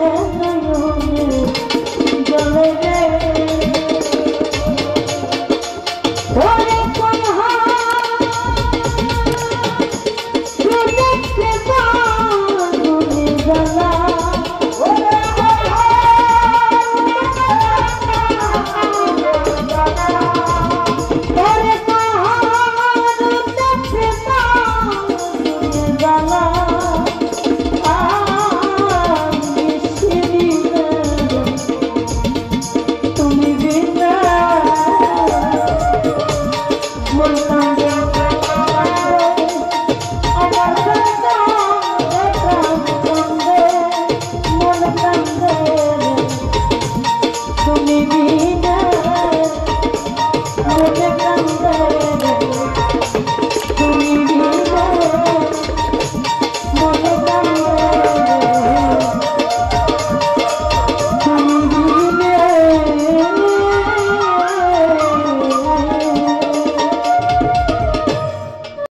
I don't know Jai Jai Jai Jai